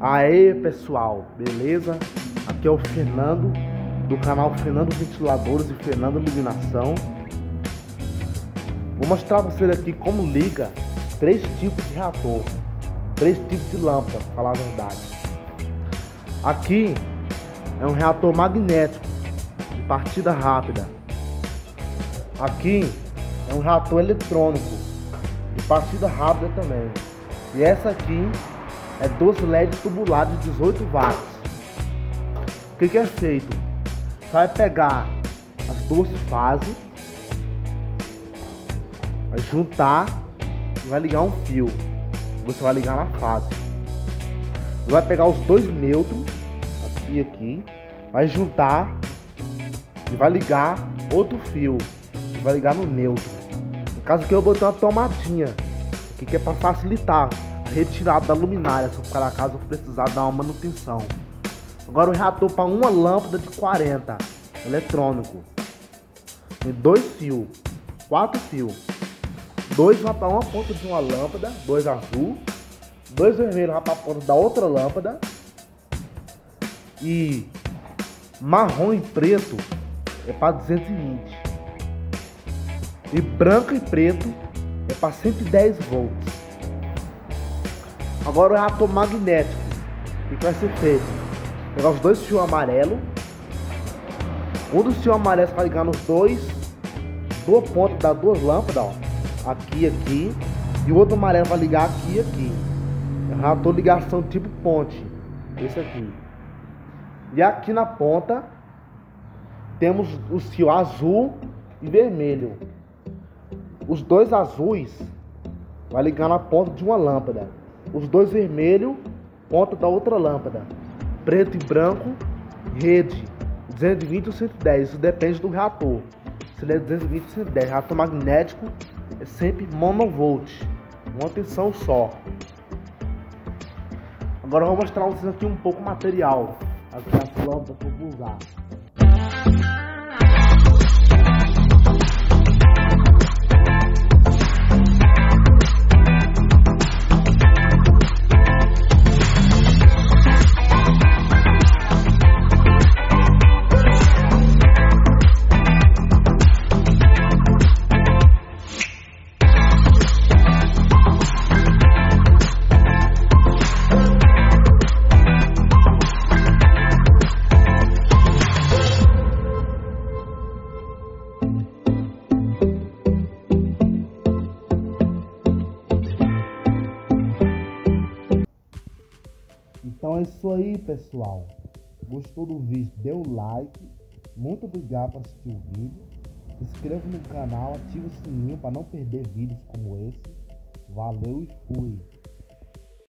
Aê pessoal, beleza? Aqui é o Fernando do canal Fernando Ventiladores e Fernando Iluminação. Vou mostrar pra vocês aqui como liga três tipos de reator, três tipos de lâmpada, pra falar a verdade. Aqui é um reator magnético de partida rápida. Aqui é um reator eletrônico de partida rápida também. E essa aqui é 12 LEDs tubulados de 18 watts. O que, que é feito? Você vai pegar as duas fases, vai juntar e vai ligar um fio. Você vai ligar na fase. Vai pegar os dois neutros, aqui e aqui, vai juntar e vai ligar outro fio. Vai ligar no neutro. No caso aqui eu botei uma tomatinha, que é para facilitar retirado da luminária, se por acaso precisar dar uma manutenção. Agora o reator para uma lâmpada de 40, eletrônico. Tem dois fios, quatro fios. Dois vai para uma ponta de uma lâmpada, dois azul. Dois vermelhos vai para a ponta da outra lâmpada. E marrom e preto é para 220. E branco e preto é para 110 volts. Agora o reator magnético. O que vai ser feito? Pegar os dois fios amarelos. Um dos fios amarelos vai ligar nos dois. Duas pontas das duas lâmpadas, ó. Aqui aqui. E o outro amarelo vai ligar aqui e aqui. É reator ligação tipo ponte. Esse aqui. E aqui na ponta temos os fios azul e vermelho. Os dois azuis vai ligar na ponta de uma lâmpada os dois vermelhos, ponta da outra lâmpada. Preto e branco, rede 220 ou 110, isso depende do reator. Se ele é 220 ou 110, reator magnético é sempre monovolt, uma tensão só. Agora eu vou mostrar vocês aqui um pouco material, as lâmpadas que eu vou usar. Então é isso aí, pessoal. Gostou do vídeo? Dê um like. Muito obrigado por assistir o vídeo. Inscreva no canal, ative o sininho para não perder vídeos como esse. Valeu e fui!